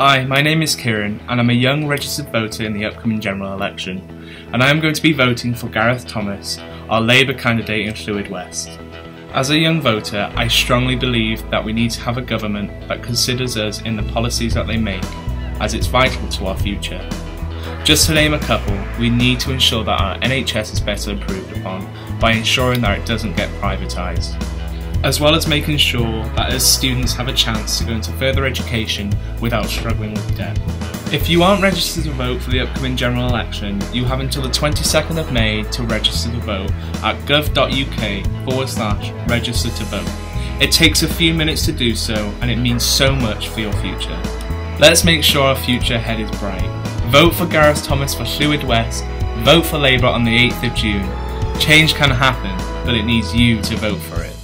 Hi, my name is Kieran and I'm a young registered voter in the upcoming general election and I am going to be voting for Gareth Thomas, our Labour candidate in Clwyd West. As a young voter, I strongly believe that we need to have a government that considers us in the policies that they make, as it's vital to our future. Just to name a couple, we need to ensure that our NHS is better improved upon by ensuring that it doesn't get privatised as well as making sure that as students have a chance to go into further education without struggling with debt. If you aren't registered to vote for the upcoming general election, you have until the 22nd of May to register to vote at gov.uk forward slash register to vote. It takes a few minutes to do so and it means so much for your future. Let's make sure our future ahead is bright. Vote for Gareth Thomas for Clwyd West, vote for Labour on the 8th of June. Change can happen, but it needs you to vote for it.